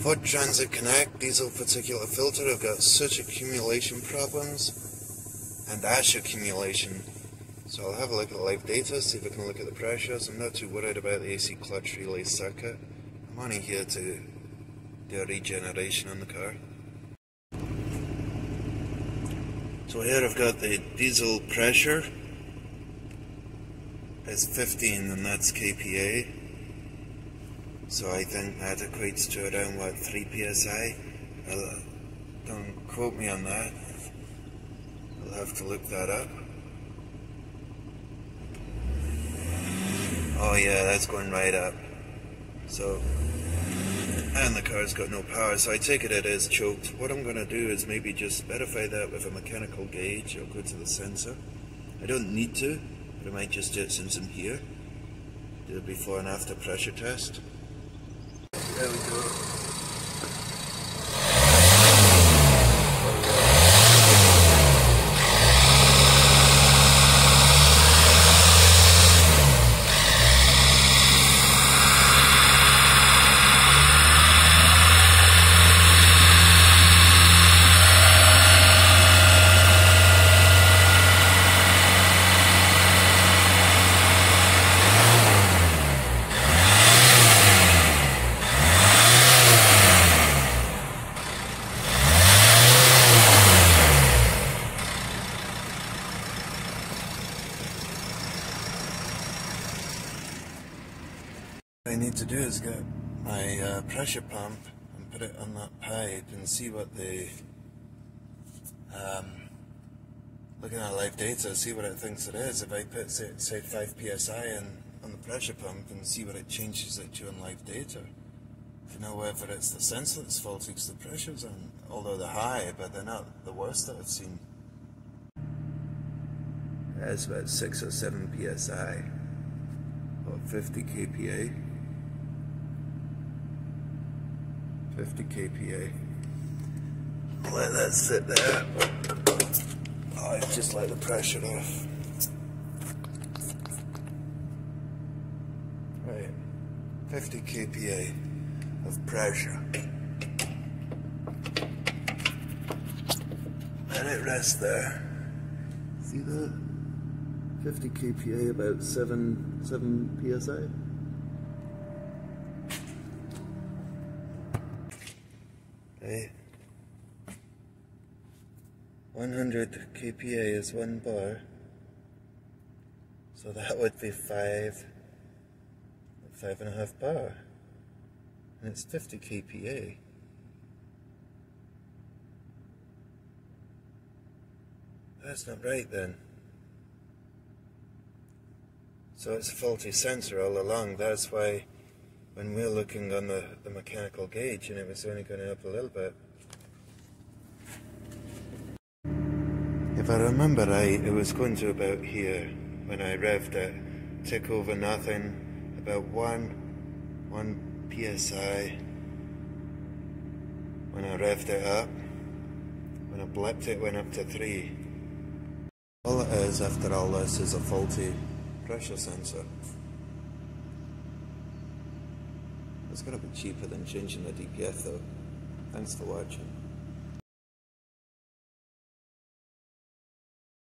Ford Transit Connect diesel particulate filter. I've got soot accumulation problems and ash accumulation. So I'll have a look at the live data, see if I can look at the pressures. I'm not too worried about the AC clutch relay circuit. I'm only here to do a regeneration on the car. So here I've got the diesel pressure. It's 15 and that's kPa. So I think that equates to around what 3 psi. Uh, don't quote me on that. I'll have to look that up. Oh yeah, that's going right up. So and the car's got no power, so I take it it is choked. What I'm going to do is maybe just verify that with a mechanical gauge. I'll go to the sensor. I don't need to, but I might just do it since I'm here. Do a before and after pressure test. There we go. I need to do is get my uh, pressure pump and put it on that pipe and see what the um, looking at live data, see what it thinks it is. If I put say, say 5 psi in on the pressure pump and see what it changes it to on live data. To know whether it's the sensor that's faulty because the pressure's on, although they're high, but they're not the worst that I've seen. That's about 6 or 7 psi, about 50 kPa. 50 kPa. Let that sit there. Oh, just let the pressure off. Right, 50 kPa of pressure. Let it rest there. See that? 50 kPa, about 7, 7 psi. Okay. 100 kPa is one bar. So that would be five, five and a half bar. And it's 50 kPa. That's not right then. So it's a faulty sensor all along. That's why when we are looking on the, the mechanical gauge and it was only going up a little bit. If I remember right, it was going to about here when I revved it. Tick over nothing, about one, one psi. When I revved it up, when I blipped it, went up to three. All it is after all this is a faulty pressure sensor. It's going to be cheaper than changing the DPF though. Thanks for watching.